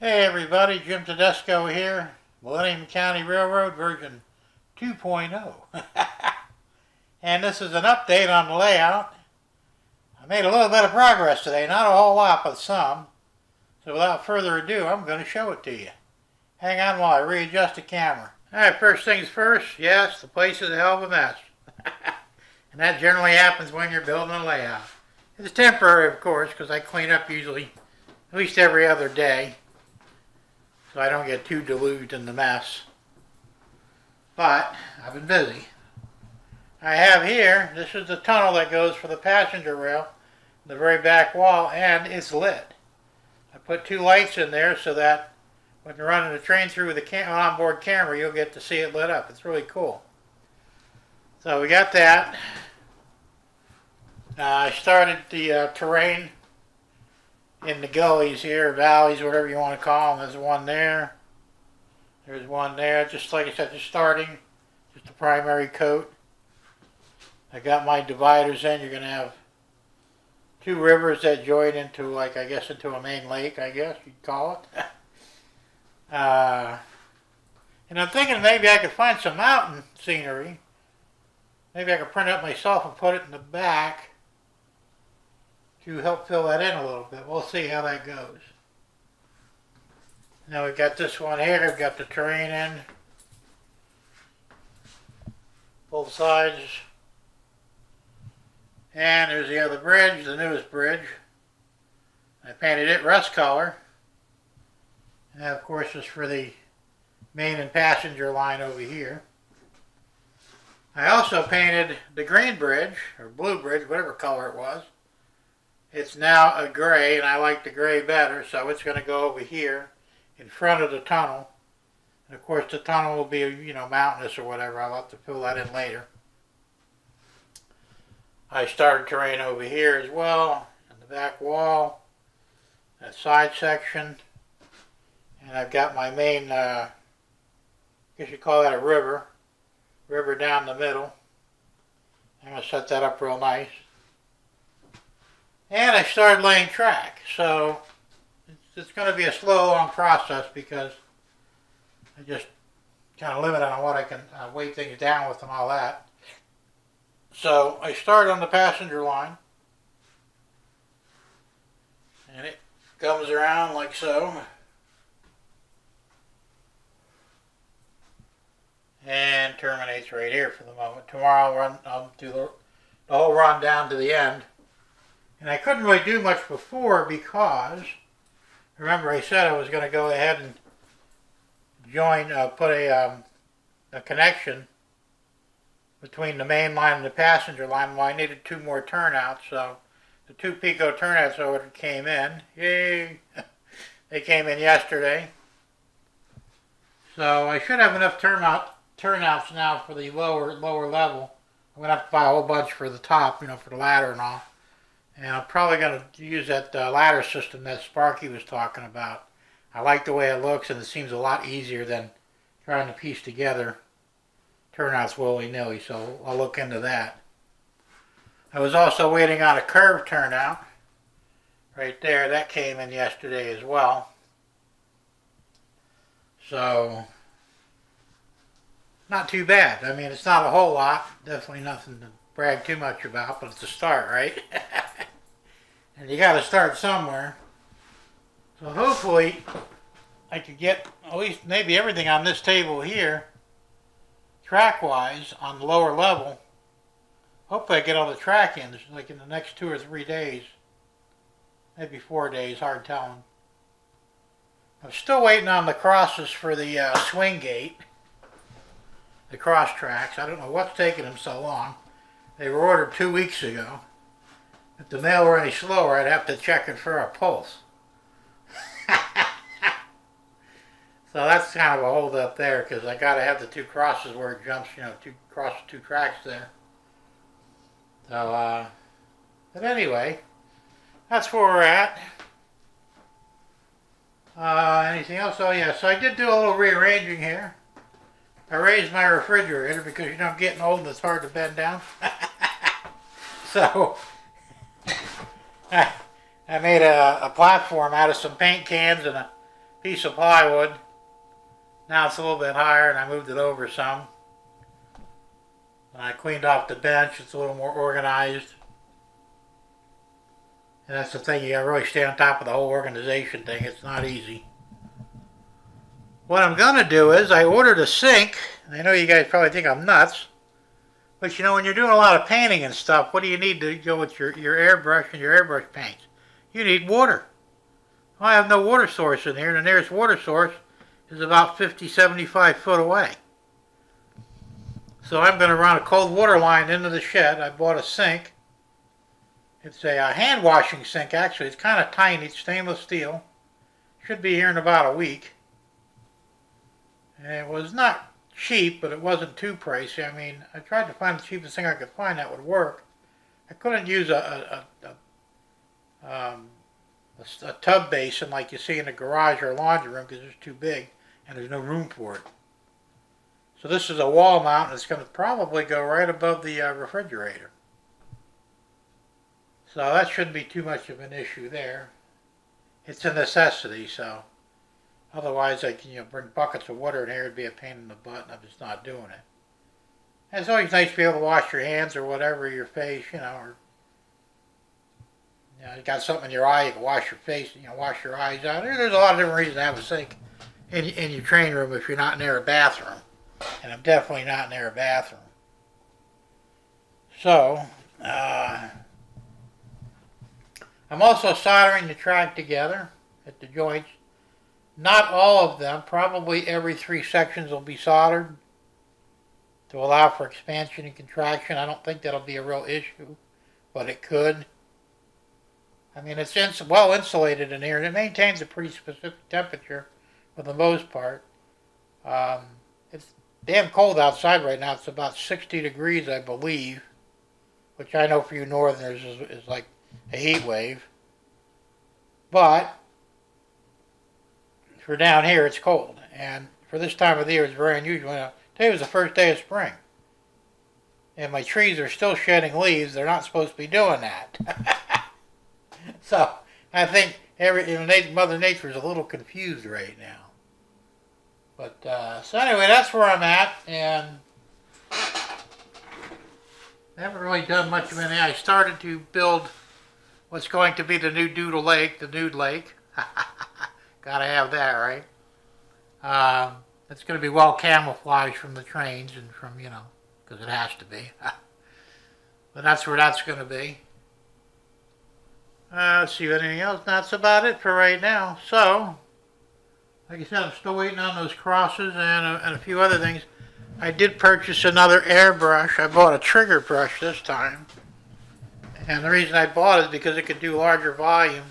Hey everybody, Jim Tedesco here, Millennium County Railroad version 2.0. and this is an update on the layout. I made a little bit of progress today, not a whole lot, but some. So without further ado, I'm going to show it to you. Hang on while I readjust the camera. Alright, first things first, yes, the place is a hell of a mess. and that generally happens when you're building a layout. It's temporary, of course, because I clean up usually at least every other day I don't get too deluged in the mess. But I've been busy. I have here, this is the tunnel that goes for the passenger rail, the very back wall, and it's lit. I put two lights in there so that when you're running the train through with the onboard camera, you'll get to see it lit up. It's really cool. So we got that. Uh, I started the uh, terrain in the gullies here, valleys, whatever you want to call them. There's one there. There's one there. Just like I said, just starting, just the primary coat. I got my dividers in. You're going to have two rivers that join into, like, I guess, into a main lake, I guess you'd call it. uh, and I'm thinking maybe I could find some mountain scenery. Maybe I could print it myself and put it in the back to help fill that in a little bit. We'll see how that goes. Now we've got this one here. I've got the terrain in. Both sides. And there's the other bridge, the newest bridge. I painted it rust color. And that, of course, is for the main and passenger line over here. I also painted the green bridge, or blue bridge, whatever color it was. It's now a gray, and I like the gray better, so it's going to go over here in front of the tunnel. And of course, the tunnel will be, you know, mountainous or whatever. I'll have to fill that in later. I started terrain over here as well, in the back wall, that side section. And I've got my main, uh, I guess you call that a river, river down the middle. I'm going to set that up real nice. And I started laying track. So it's, going to be a slow, long process because I just kind of limit on what I can uh, weight things down with and all that. So I start on the passenger line. And it comes around like so. And terminates right here for the moment. Tomorrow I'll run, I'll do the, the whole run down to the end. And I couldn't really do much before because, remember I said I was going to go ahead and join, uh, put a, um, a connection between the main line and the passenger line. Well, I needed two more turnouts, so the two Peco turnouts ordered came in. Yay! they came in yesterday. So I should have enough turnout, turnouts now for the lower lower level. I'm going to have to buy a whole bunch for the top, you know, for the ladder and all. And I'm probably going to use that uh, ladder system that Sparky was talking about. I like the way it looks and it seems a lot easier than trying to piece together turnouts willy-nilly, so I'll look into that. I was also waiting on a curve turnout right there. That came in yesterday as well. So, not too bad. I mean, it's not a whole lot. Definitely nothing to brag too much about, but it's a start, right? And you got to start somewhere. So hopefully I could get at least maybe everything on this table here track-wise on the lower level. Hopefully I get all the track in, like in the next two or three days. Maybe four days, hard telling. I'm still waiting on the crosses for the uh, swing gate. The cross tracks. I don't know what's taking them so long. They were ordered two weeks ago. If the mail were any slower, I'd have to check it for a pulse. so that's kind of a hold up there because I got to have the two crosses where it jumps, you know, two cross two tracks there. So, uh, but anyway, that's where we're at. Uh, anything else? Oh yeah, so I did do a little rearranging here. I raised my refrigerator because you know I'm getting old and it's hard to bend down. so I, I made a, a platform out of some paint cans and a piece of plywood. Now it's a little bit higher and I moved it over some. And I cleaned off the bench, it's a little more organized. And that's the thing, you gotta really stay on top of the whole organization thing, it's not easy. What I'm gonna do is, I ordered a sink. I know you guys probably think I'm nuts. But you know, when you're doing a lot of painting and stuff, what do you need to go with your, your airbrush and your airbrush paints? You need water. Well, I have no water source in here. and The nearest water source is about 50, 75 foot away. So I'm going to run a cold water line into the shed. I bought a sink. It's a, a hand washing sink actually. It's kind of tiny. It's stainless steel. Should be here in about a week. And it was not cheap, but it wasn't too pricey. I mean, I tried to find the cheapest thing I could find that would work. I couldn't use a, a, a, um, a, a tub basin like you see in a garage or a laundry room because it's too big and there's no room for it. So this is a wall mount and it's going to probably go right above the uh, refrigerator. So that shouldn't be too much of an issue there. It's a necessity, so otherwise I can you know bring buckets of water in here. It'd be a pain in the butt, and I'm just not doing it. And it's always nice to be able to wash your hands or whatever, your face, you know, or you know, you got something in your eye, you can wash your face, you know, wash your eyes out. There's a lot of different reasons to have a sink in, in your training room if you're not near a bathroom. And I'm definitely not near a bathroom. So, uh, I'm also soldering the track together at the joints. Not all of them, probably every three sections will be soldered to allow for expansion and contraction. I don't think that'll be a real issue, but it could. I mean, it's ins well insulated in here, and it maintains a pretty specific temperature for the most part. Um, it's damn cold outside right now. It's about 60 degrees, I believe, which I know for you northerners is, is like a heat wave. But for down here, it's cold. And for this time of the year, it's very unusual. Now, today was the first day of spring. And my trees are still shedding leaves. They're not supposed to be doing that. so I think every you know, Mother Nature is a little confused right now. But uh, so anyway, that's where I'm at, and I haven't really done much of anything. I started to build what's going to be the new Doodle Lake, the nude lake. Gotta have that, right? Um, it's going to be well camouflaged from the trains and from, you know, because it has to be. but that's where that's going to be. Uh, let's see, anything else? That's about it for right now. So, like I said, I'm still waiting on those crosses and a, and a few other things. I did purchase another airbrush. I bought a trigger brush this time. And the reason I bought it is because it could do larger volume.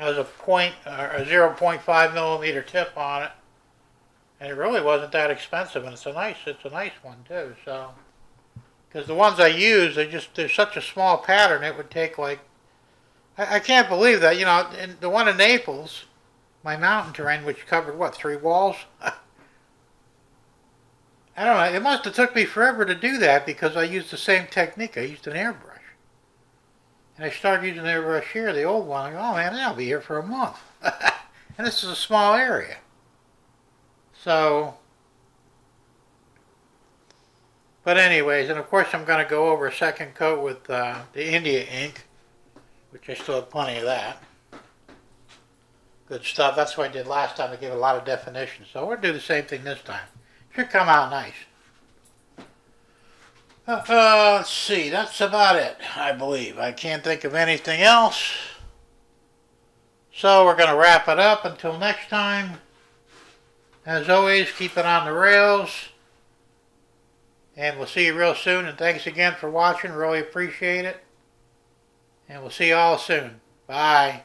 Has a point or a 0.5 millimeter tip on it. And it really wasn't that expensive and it's a nice it's a nice one too, so because the ones I use, they just they're such a small pattern it would take like I, I can't believe that, you know, in the one in Naples, my mountain terrain, which covered what, three walls? I don't know, it must have took me forever to do that because I used the same technique. I used an airbrush. And I started using their airbrush here, the old one. I go, oh man, I'll be here for a month. and this is a small area. So, but anyways, and of course I'm going to go over a second coat with uh, the India ink which I still have plenty of that. Good stuff. That's what I did last time. I gave a lot of definition. So we'll do the same thing this time. Should come out nice. Uh, uh, let's see. That's about it, I believe. I can't think of anything else. So we're going to wrap it up until next time. As always, keep it on the rails. And we'll see you real soon. And thanks again for watching. Really appreciate it. And we'll see you all soon. Bye.